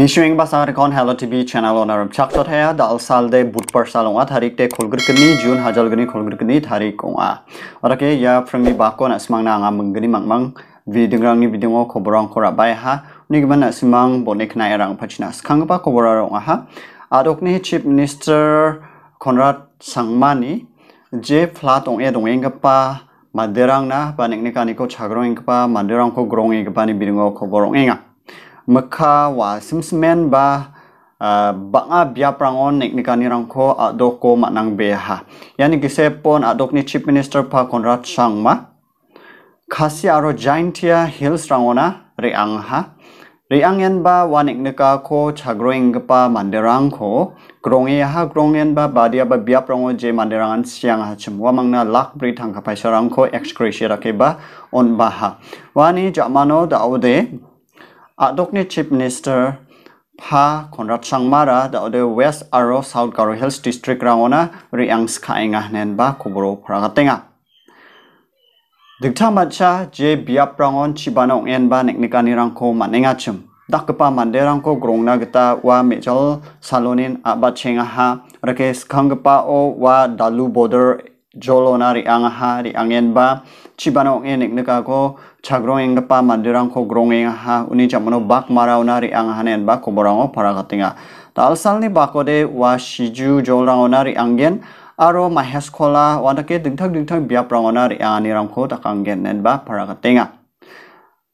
Nishuing basa rekon Hello TV channel owner chak chot haya dal sal de budpar salonga tarik te kolgir kini Jun hajal gini kolgir kini tarik konga. Orake ya frami bako na semang na nga menggini mangmang video ni video ngo koborang kora bai ha ni gimana semang bonek na erang pachina skang ba koborang ha adok ni chief minister Konrad Sangmani je flat ong e dong pa maderang na banek ni kaniko chagrong pa maderang ko grong pa ni video koborong enga. Mekha wa simsmen ba uh, banga biaprangon nek nikani rangko adok ko manang beha. Yani gisepon adok ni chief minister pa konrad sangma khasi aro jaintia hills rangona reang ha. Reang yan ba wanik nika ko chagroing pa manderang ko. Gronge ha grongen ba badia ba biaprango je manderangan siang ha chum wamang na lak bri thang ka paisa rangko excretia ke ba on ba ha. Wani jamano da ode Adokni Chief Minister Pa Konrad Sangmara da ode West Aro South Garo Hills District rangona riang skainga nen ba kubro pragatenga. Dikta macha je biap rangon chibanong en ba neknikani rangko manenga chum. Dakpa mande rangko grongna gita wa mejol salonin aba chenga ha rake skangpa o wa dalu border jolona riang ha riangen ba. Chibano nge nek nika ko chagrong eng pa mandirang ko grong eng ha. Uni jamono bak marau na riang hanen ba ko borango para katinga tal sal ni bako de wa shiju jolrang onari angen aro mahes kola wadake dingthak dingthak biap rangonari ani rangko takanggen nen ba para katinga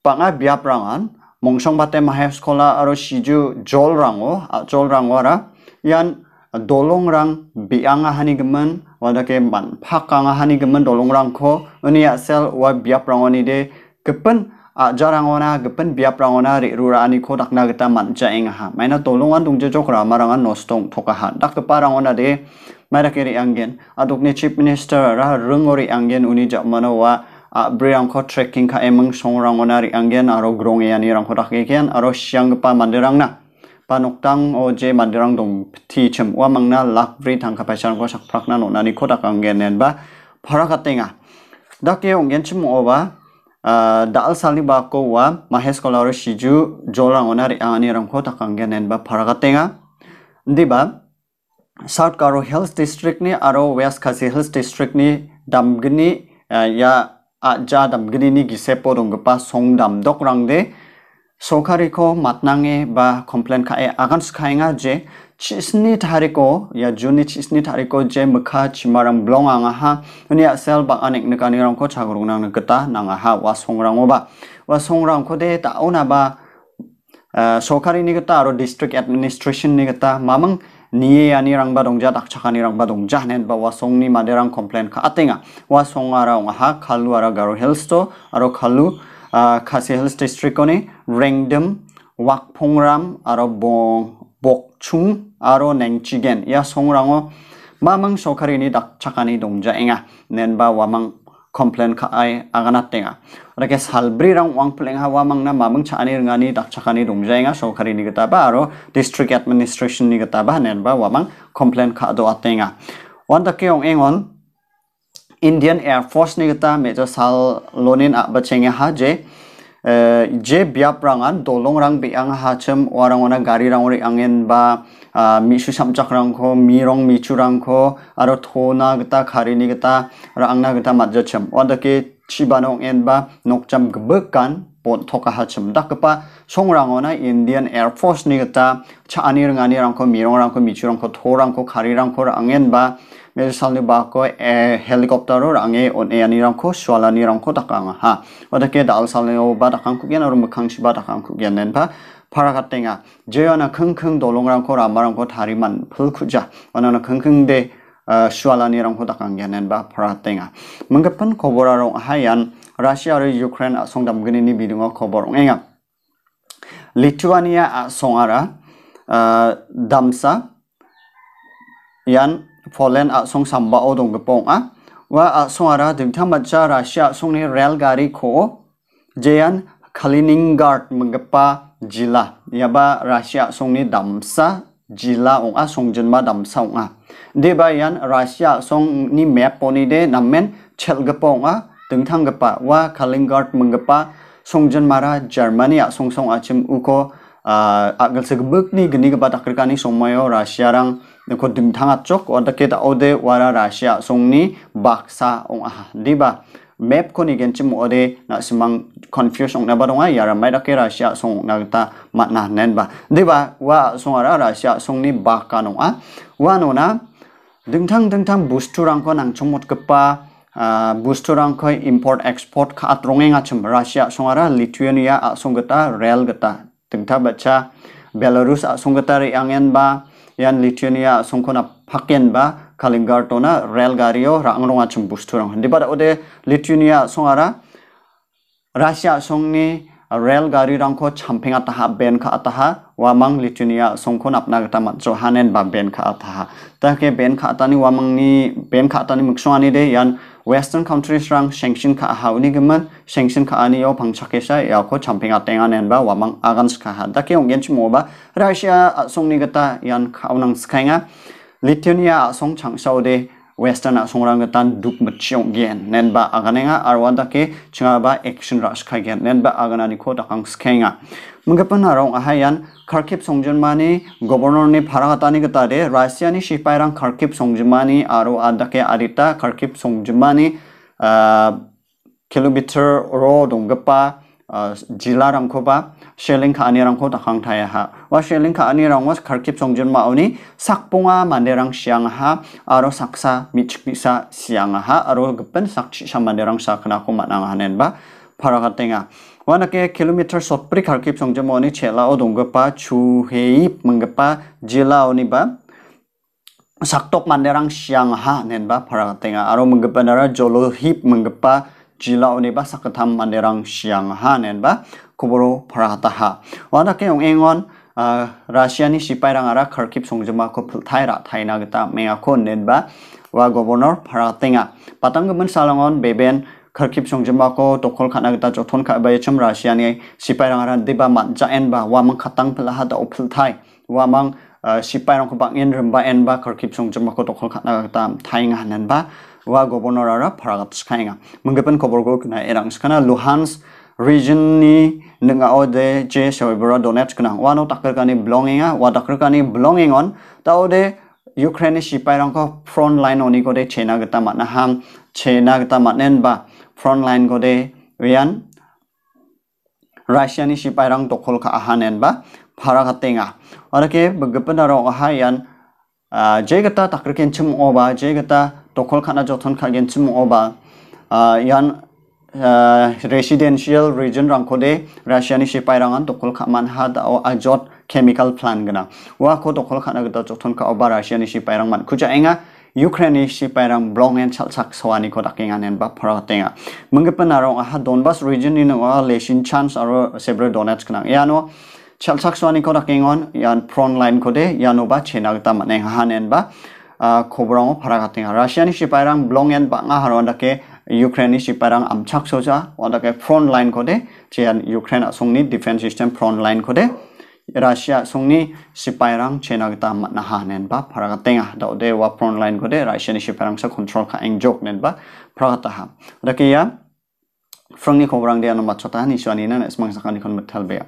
panga biap rangan mongsong bate mahes kola aro shiju jolrango jolrangwara yan dolongrang bianga hani gemen wadake man phakanga hani gemen dolongrangko uni asel wa biap rangoni de gepen jarangona gepen biap rangona ri rurani ko dakna gita mancha eng ha maina dolongan dungje jokra marangan nostong thoka ha dak parangona de maira keri angen adukne chief minister ra rungori angen uni jamana wa briang ko trekking ka emeng songrangona ri angen aro grong yani rang ko dakeken aro siang pa mandirang na panokdang o je mandirang dong ti chem wa mangna lak vri thang khapai paisar ko sak phrakna no nani khoda kang gen nen ba phara ka tenga dak ong gen chem o ba dal sali ba ko wa mahes ko shiju jolang ona ani rang kho ta gen nen ba phara katenga ndi ba south karo hills district ni aro west khasi hills district ni damgni ya ja damgni ni gisepo dong pa song dam dok rang de Sokari ko matnange ba komplain kae akan skainga je chisni tariko ya juni chisni tariko je muka chimaram blong anga ha. Ni sel ba anek nika rong ko chagrung nang nakata nang ha wasong rang oba wasong rang ko de ta ona ba eh, sokari ni kata aro district administration ni kata mamang niye ani rang ba dongja tak chakani rang ba dongja nen ba wa songni maderang komplain ka atenga. Ara songara ha khalu ara garo helsto aro khalu khasi hills district kone random wakphongram aro bong bokchung aro nengchigen ya songrango mamang sokari ni dak chakani dongja enga nenba wamang complain ka ai agana tenga rake salbri rang wang pleng ha wamang na mamang chani ngani dak chakani dongja enga sokari ni gata ba aro district administration ni gata ba nenba wamang complain ka do atenga wanda ke ong engon Indian Air Force ni meja sal lonin a bachenge ha je je biap rangan dolong rang biang ha chem warang wana gari rang ori angen ba misu samchak rang ko mirong michu rang ko aro thona kita khari ni kita rangna kita chem. Wanda ke chibanong en ba nokcham gbekan pon thoka ha chem dak pa songrang ona Indian Air Force ni cha ani rang ani rang ko mirong rang ko michu rang ko thorang ko khari rang ko angen ba mel salni ba ko e helicopter ro range on e ani rang ko swala ni rang ko takang ha oda ke dal salni o ba takang ku gen ro mukhang si ba takang ku gen nen ba 파라가땡아 제어나 킁킁 돌롱랑 코 라마랑 코 다리만 풀쿠자 어나나 킁킁 데 슈알라니랑 코 다강게넨 바 파라땡아 멍급은 코보라롱 하얀 라시아르 유크레인 송담그니니 비둥어 코보롱 엥아 리투아니아 송아라 담사 얀 Poland a song samba o dong gapong a. Wa a song ara ding tham cha Russia song ni rail gari ko jean Kaliningrad mengapa jila. Yaba Russia song ni damsa jila ong a song jin ma damsa ong a. De ba yan Russia song ni map poni de namen chel gapong a ding thang gapa wa Kaliningrad mengapa song jin mara Germany a song song a chim uko agal segbek ni gini ke batak kani somayo Rusia rang ding thangat chok wada kita ode wara Rusia songni baksa ong ah diba map ko ni genchim ode na simang confusion na badonga yara mai ke Rusia song na ta mat na nen ba. Diba wa song ara Rusia songni baka nong a. Wa no na ding thang ding thang bustu rang ko nang chomot kepa bustu rang ko import export ka atrongenga chim. Rusia song ara Lithuania a song gata rail gata tengta baca Belarus asunggatari angen ba yan lithuania songkhona phaken ba kalingar tona rail gario ra angrong achum bustu rong handi ba ode lithuania songara russia songni rail gari rang ko champinga ta ha ben kha ta ha wamang Lithuania songkon apna gata matjo hanen ba ben ka ataha take ben ka atani wamang ni ben ka atani mukswani de yan western countries rang sanction ka hauni geman sanction ka ani yo pangchakesa ya ko champing atenga nen ba wamang agans ka ha. Dake onggen chmo ba russia songni gata yan kaunang skainga lithuania song changsau de western song rang gatan duk mchiong gen nen ba aganenga arwanda ke chinga ba action rush ka gen nen ba aganani ko dakang skainga mengkapan arong ahayan Kharkiv songjunmani governor ni pharagатani gitare Russia ni sipairang Kharkiv songjumani aro adake arita Kharkiv songjumani kilometer ro donggapa jila rangkoba shelling ka ani rangko takang thaya ha wa shelling ka ani rang was Kharkiv songjunma oni sakponga manderang siang ha aro saksa michkisa siang ha aro gepen sakchi samanderang sakna ko manang hanen ba pharagatenga wanake kilometer sotpri kharkip songjamoni chela o dongpa chu hei mengpa jila oni ba saktok manderang siang ha nen ba paratenga aro mengpa nara jolo hip mengpa jila oni ba sakatam manderang siang ha nen ba kuboro parata ha. Wanake ong engon Russia ni sipairang ara kharkip songjama ko phulthaira thaina gata menga ko nen ba wa governor paratenga patang gemen salangon beben kharkip songjamba ko tokol khana gata jothon kha bai chum Russia ni sipai rang ran diba mat ja en ba wa mang khatang phla ha da wa mang sipai rang ko bang en rim ba en ba kharkip songjamba ko tokol khana gata thai nga hanan ba wa governor ara pharagat skhainga munggepen kobor go kna erang skana luhans region ni nenga ode je shawibra donetsk na wano takar kani belonging a wa takar kani belonging on ta ode ukraine sipai rang ko front line oni ko de chena gata matna ham chena gata matnen ba front line ko de wian Russia ni sipai rang tokol ka ahanen ba para katenga ora ke begepen aro ahayan je gata takrken chum oba je gata tokol khana jothon kha gen chum oba. Yan residential region rang ko de Russia ni sipai rangan tokol kha man ha da ajot chemical plant gana wa ko tokol khana gata jothon ka oba Russia ni sipai rang man kuja enga Ukraine si parang blong and chalsak sawani ko dakingan and ba menggepen arong aha Donbas region ni no leshin chance aro several Donetsk nang. Yano chalsak sawani ko dakingon yan front line ko de yano ba chenag ta maneng hanen ba khobrong paragatenga Russia ni si parang blong and ba nga haron dake Ukraine ni si parang amchak soja wadake front line ko de chian Ukraine songni defense system front line ko de. Russia songni sipairang chena gita matna ha nen ba paraga tenga da de wa front line ko de Russia ni sipairang sa control ka engjok nen ba paraga ha da ke ya front ni khobrang de anu machota ni swani na smang sakani kon metal be